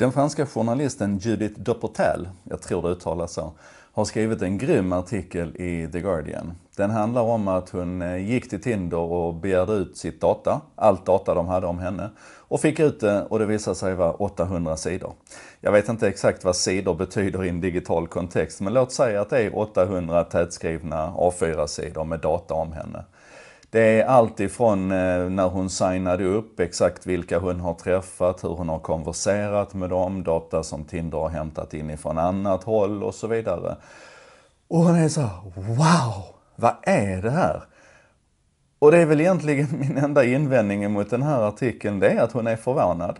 Den franska journalisten Judith Dupotel, jag tror det uttalas så, har skrivit en grym artikel i The Guardian. Den handlar om att hon eh, gick till Tinder och begärde ut sitt data, allt data de hade om henne, och fick ut det och det visade sig vara 800 sidor. Jag vet inte exakt vad sidor betyder i en digital kontext, men låt säga att det är 800 tätskrivna A4-sidor med data om henne. Det är allt ifrån eh, när hon signade upp, exakt vilka hon har träffat, hur hon har konverserat med dem, data som Tinder har hämtat in ifrån annat håll och så vidare. Och hon är så wow, vad är det här? Och det är väl egentligen min enda invändning mot den här artikeln, det är att hon är förvånad.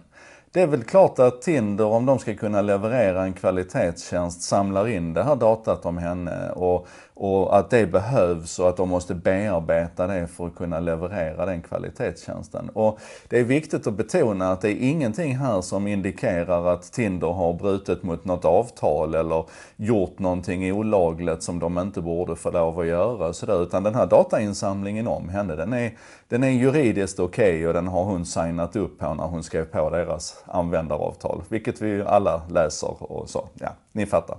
Det är väl klart att Tinder, om de ska kunna leverera en kvalitetstjänst, samlar in det här datat om henne och, och att det behövs och att de måste bearbeta det för att kunna leverera den kvalitetstjänsten. Och det är viktigt att betona att det är ingenting här som indikerar att Tinder har brutit mot något avtal eller gjort någonting olagligt som de inte borde få lov att göra. Sådär. Utan den här datainsamlingen om henne, den är, den är juridiskt okej okay och den har hon signat upp på när hon skrev på deras användaravtal. Vilket vi alla läser och så. Ja, ni fattar.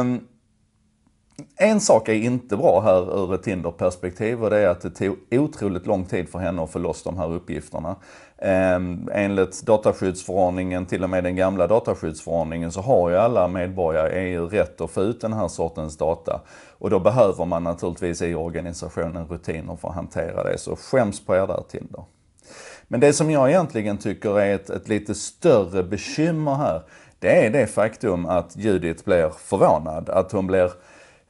Um, en sak är inte bra här ur ett Tinder-perspektiv och det är att det tog otroligt lång tid för henne att få loss de här uppgifterna. Ehm, enligt dataskyddsförordningen, till och med den gamla dataskyddsförordningen, så har ju alla medborgare i EU rätt att få ut den här sortens data. Och då behöver man naturligtvis i organisationen rutiner för att hantera det. Så skäms på er där Tinder. Men det som jag egentligen tycker är ett, ett lite större bekymmer här, det är det faktum att Judith blir förvånad. Att hon blir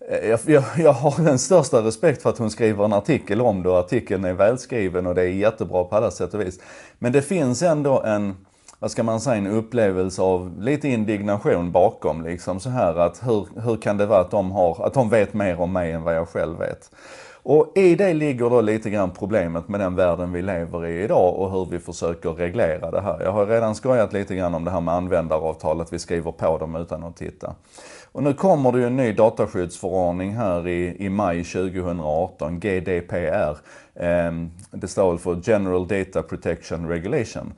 Eh, jag, jag, jag, har den största respekt för att hon skriver en artikel om det och artikeln är välskriven och det är jättebra på alla sätt och vis. Men det finns ändå en, vad ska man säga, en upplevelse av lite indignation bakom liksom så här att hur, hur kan det vara att de, har, att de vet mer om mig än vad jag själv vet. Och i det ligger då lite grann problemet med den världen vi lever i idag och hur vi försöker reglera det här. Jag har redan skojat lite grann om det här med användaravtalet. vi skriver på dem utan att titta. Och nu kommer det ju en ny dataskyddsförordning här i, i maj 2018, GDPR. Eh, det står för General Data Protection Regulation.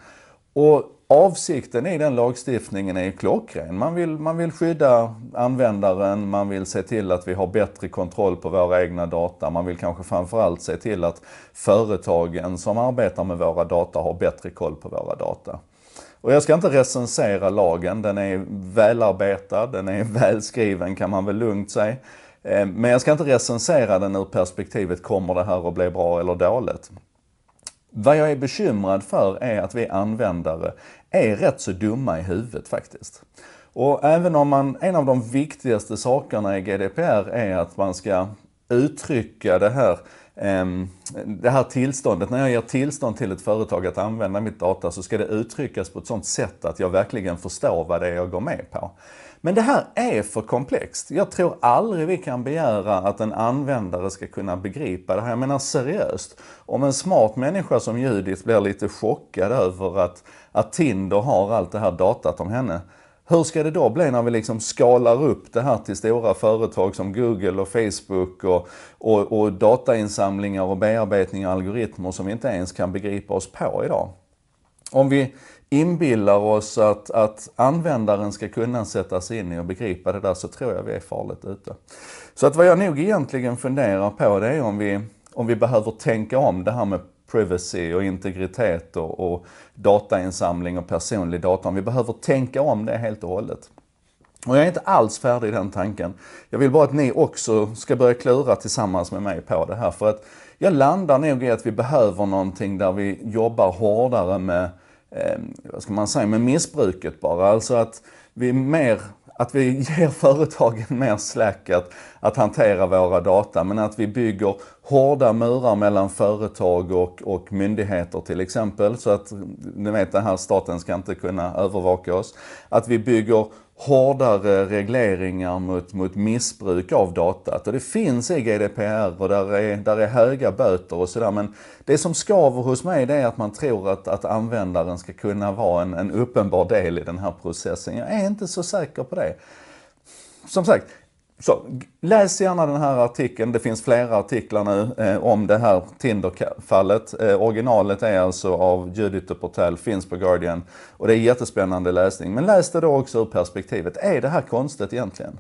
Och avsikten i den lagstiftningen är ju klockren. Man vill, man vill skydda användaren, man vill se till att vi har bättre kontroll på våra egna data. Man vill kanske framförallt se till att företagen som arbetar med våra data har bättre koll på våra data. Och jag ska inte recensera lagen, den är välarbetad, den är välskriven kan man väl lugnt säga. Eh, men jag ska inte recensera den ur perspektivet, kommer det här att bli bra eller dåligt? Vad jag är bekymrad för är att vi användare är rätt så dumma i huvudet faktiskt. Och även om man, en av de viktigaste sakerna i GDPR är att man ska uttrycka det här Ehm, det här tillståndet, när jag ger tillstånd till ett företag att använda mitt data så ska det uttryckas på ett sånt sätt att jag verkligen förstår vad det är jag går med på. Men det här är för komplext. Jag tror aldrig vi kan begära att en användare ska kunna begripa det här. Jag menar seriöst, om en smart människa som Judith blir lite chockad över att, att Tinder har allt det här datat om henne, hur ska det då bli när vi liksom skalar upp det här till stora företag som Google och Facebook och, och, och datainsamlingar och bearbetning av algoritmer som vi inte ens kan begripa oss på idag? Om vi inbillar oss att, att användaren ska kunna sätta sig in i och begripa det där så tror jag vi är farligt ute. Så att vad jag nog egentligen funderar på det är om vi, om vi behöver tänka om det här med privacy och integritet och, och datainsamling och personlig data. Vi behöver tänka om det helt och hållet. Och jag är inte alls färdig i den tanken. Jag vill bara att ni också ska börja klura tillsammans med mig på det här. För att jag landar nog i att vi behöver någonting där vi jobbar hårdare med, eh, vad ska man säga, med missbruket bara. Alltså att vi mer att vi ger företagen mer slack att, att hantera våra data, men att vi bygger hårda murar mellan företag och, och myndigheter till exempel, så att, ni vet den här staten ska inte kunna övervaka oss. Att vi bygger hårdare regleringar mot, mot missbruk av datat. Och det finns i GDPR och där är, där är höga böter och sådär. Men det som skaver hos mig det är att man tror att, att användaren ska kunna vara en, en uppenbar del i den här processen. Jag är inte så säker på det. Som sagt, så, läs gärna den här artikeln. Det finns flera artiklar nu eh, om det här Tinder-fallet. Eh, originalet är alltså av Judith de Portel, finns på Guardian. Och det är jättespännande läsning. Men läs det då också ur perspektivet, är det här konstigt egentligen?